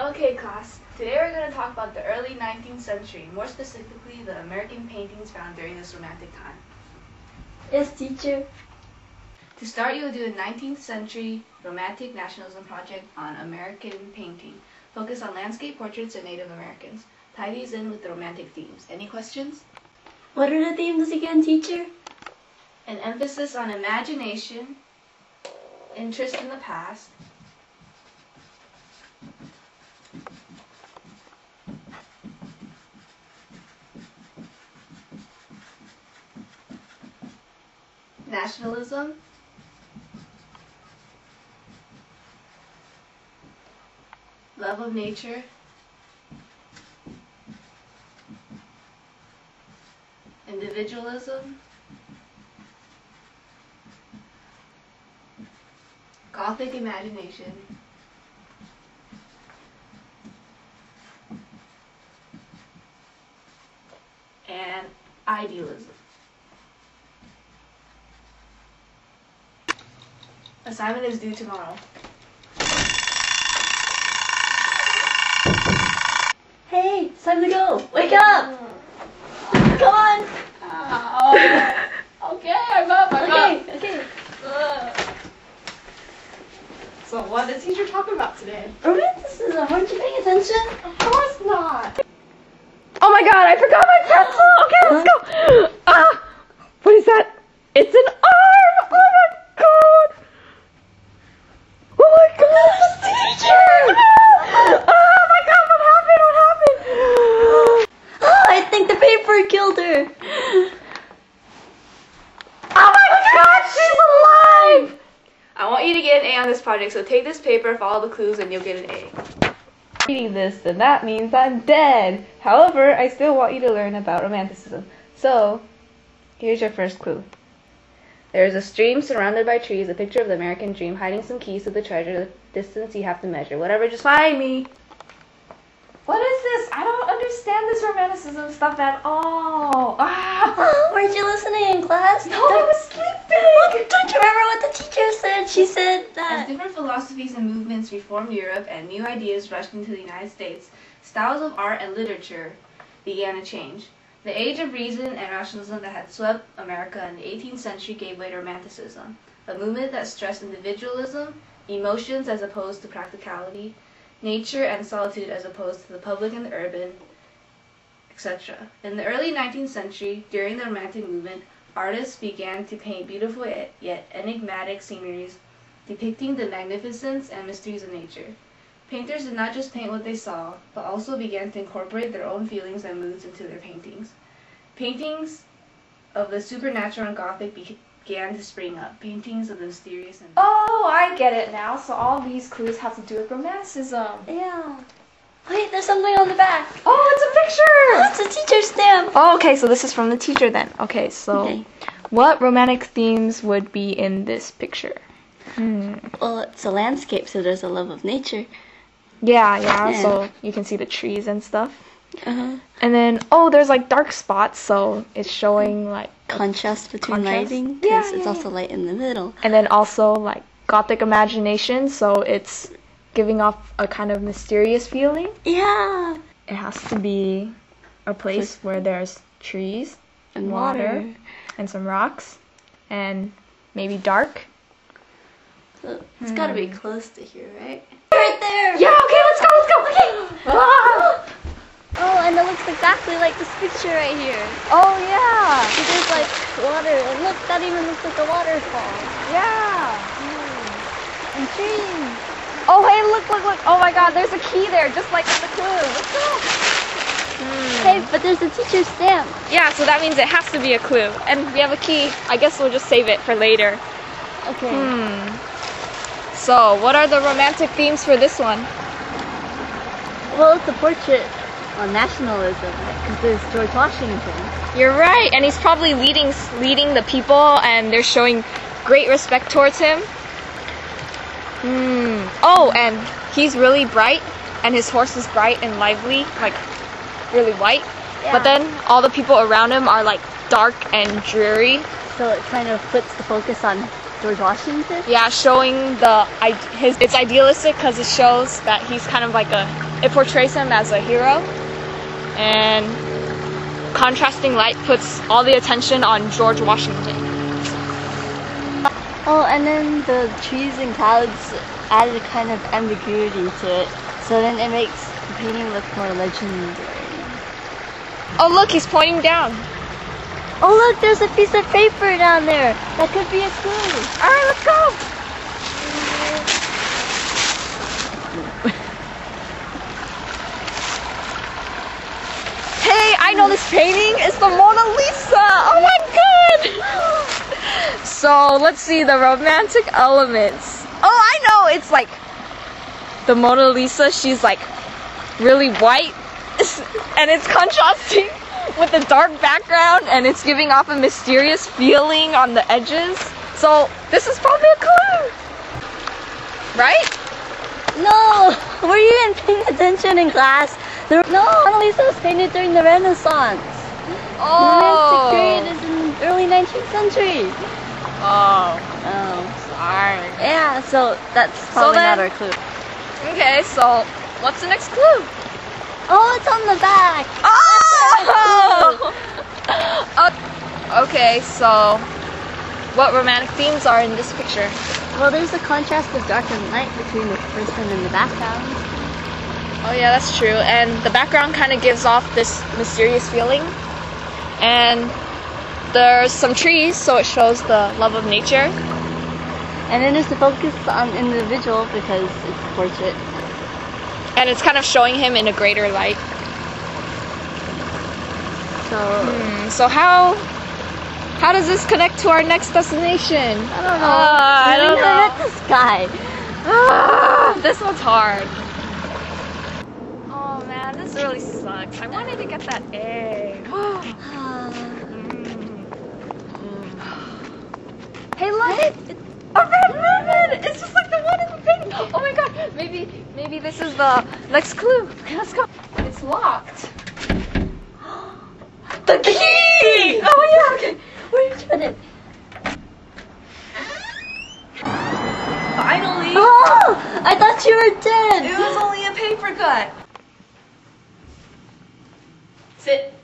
Okay, class. Today we're going to talk about the early 19th century, more specifically the American paintings found during this romantic time. Yes, teacher. To start, you will do a 19th century romantic nationalism project on American painting. Focus on landscape portraits of Native Americans. Tie these in with the romantic themes. Any questions? What are the themes again, teacher? An emphasis on imagination, interest in the past, nationalism, love of nature, individualism, Gothic imagination, and idealism. Assignment is due tomorrow. Hey, it's time to go. Wake up. Come on. okay, I'm up, I'm Okay, okay. So what did teacher talk about today? Romanticism. Weren't you paying attention? Of course not. Oh my god, I forgot my pencil! Okay, let's go! Ah! What is that? It's an arm! Oh my god! Oh my god! Oh my god, what happened? What happened? Oh, I think the paper killed her. Oh my god, she's alive! I want you to get an A on this project, so take this paper, follow the clues, and you'll get an A. Reading this, then that means I'm dead. However, I still want you to learn about romanticism. So, here's your first clue. There is a stream surrounded by trees, a picture of the American dream, hiding some keys to the treasure, the distance you have to measure. Whatever, just find me. What is this? I don't understand this romanticism stuff at all. Ah! Weren't you listening in class? No, I was sleeping. Don't you remember what the teacher said? She said that. As different philosophies and movements reformed Europe and new ideas rushed into the United States, styles of art and literature began to change. The age of reason and rationalism that had swept America in the 18th century gave way to Romanticism, a movement that stressed individualism, emotions as opposed to practicality, nature and solitude as opposed to the public and the urban, etc. In the early 19th century, during the Romantic movement, artists began to paint beautiful yet enigmatic sceneries depicting the magnificence and mysteries of nature. Painters did not just paint what they saw, but also began to incorporate their own feelings and moods into their paintings. Paintings of the supernatural and Gothic began to spring up, paintings of the mysterious and Oh, I get it now. So all these clues have to do with romanticism. Yeah. Wait, there's something on the back. Oh, it's a picture. It's a teacher stamp. Oh, okay, so this is from the teacher then. Okay, so Okay. what romantic themes would be in this picture? Hmm. Well, it's a landscape, so there's a love of nature. Yeah, yeah, Yeah. so you can see the trees and stuff. Uh-huh. And then, oh, there's like dark spots, so it's showing like, Contrast between Contrast? lighting, Yeah, because it's yeah, also light in the middle. and then also like gothic imagination, so it's giving off a kind of mysterious feeling. Yeah. It has to be a place where there's trees And Water. water. and some rocks and maybe dark. So it's got to be close to here, right? Right there. Yeah, okay, let's go, let's go. Okay. Ah! Oh, and it looks exactly like this picture right here. Oh yeah. So There's like water, and look, that even looks like a waterfall. Yeah. And trees. Oh hey, look, look, look. Oh my God, there's a key there, just like in the clue. Let's go. Hey, but there's a teacher's stamp. Yeah, so that means it has to be a clue, and we have a key. I guess we'll just save it for later. Okay. Hmm. So, what are the romantic themes for this one? Well, it's a portrait on nationalism because there's George Washington. You're right, and he's probably leading leading the people, and they're showing great respect towards him. Hmm. Oh, and he's really bright, and his horse is bright and lively, like really white. Yeah. But then all the people around him are like dark and dreary. So it kind of puts the focus on George Washington? Yeah, showing the his it's idealistic because it shows that he's kind of like a it portrays him as a hero, and contrasting light puts all the attention on George Washington. Oh, and then the trees and clouds added a kind of ambiguity to it, so then it makes the painting look more legendary. Oh look, he's pointing down. Oh look, there's a piece of paper down there. That could be a clue. All right, let's go. Hey, I know this painting. It's the Mona Lisa. Oh my god. So let's see the romantic elements. Oh, I know. It's like the Mona Lisa. She's like really white, and it's contrasting with a dark background, and it's giving off a mysterious feeling on the edges. So this is probably a clue, right? No, were you even paying attention in class? There, no, Mona Lisa was painted during the Renaissance. Oh. The romantic period is in the early 19th century. Oh, Oh, sorry. yeah. So that's probably then- not our clue. Okay, so what's the next clue? Oh, it's on the back. Oh! Uh, okay, so what romantic themes are in this picture? Well, there's a contrast of dark and light between the person and the background. Oh yeah, that's true. And the background kind of gives off this mysterious feeling. And there's some trees, so it shows the love of nature. And then there's the focus on individual because it's a portrait. And it's kind of showing him in a greater light. So Hmm, so how how does this connect to our next destination? I don't know. Ah, I don't never know. met this guy. Ah, this one's hard. Oh man, this really sucks. I wanted to get that A. hey, look! A red ribbon! It's just like the one in the painting. Oh my god! Maybe, maybe this is the next clue. Okay, let's go. It's locked. The key! Oh yeah. Okay. Where did you put it? Finally! Oh, I thought you were dead. It was only a paper cut. Sit.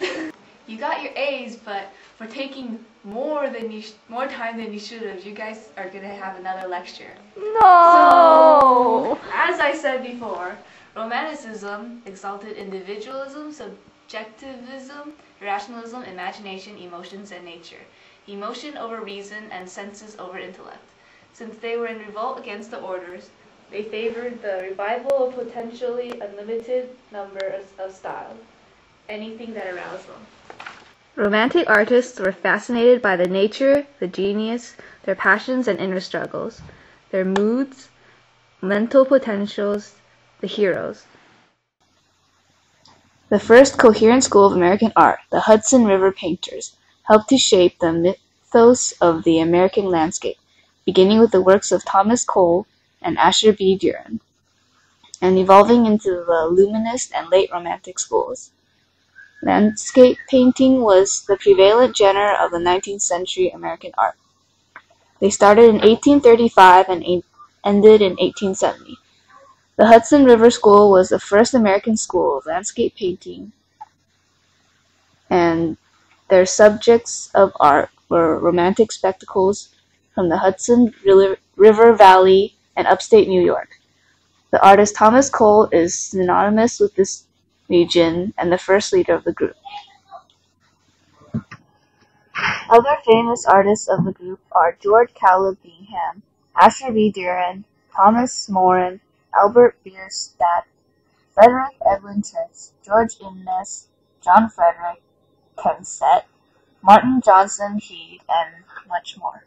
you got your A's, but for taking more than you sh- more time than you should have, you guys are gonna have another lecture. No. So, As I said before, Romanticism exalted individualism, subjectivism, rationalism, imagination, emotions, and nature. Emotion over reason and senses over intellect. Since they were in revolt against the orders, they favored the revival of potentially unlimited numbers of styles, anything that aroused them. Romantic artists were fascinated by the nature, the genius, their passions and inner struggles, their moods, mental potentials, the heroes. The first coherent school of American art, the Hudson River Painters, helped to shape the mythos of the American landscape, beginning with the works of Thomas Cole and Asher B. Durand, and evolving into the Luminist and late Romantic schools. Landscape painting was the prevalent genre of the 19th century American art. They started in 1835 and ended in 1870. The Hudson River School was the first American school of landscape painting, and their subjects of art were romantic spectacles from the Hudson River Valley and upstate New York. The artist Thomas Cole is synonymous with this region and the first leader of the group. Other famous artists of the group are George Caleb Bingham, Asher B. Durand, Thomas Moran, Albert Bierstadt, Frederick Edwin George Inness, John Frederick Kensett, Martin Johnson Heade, and much more.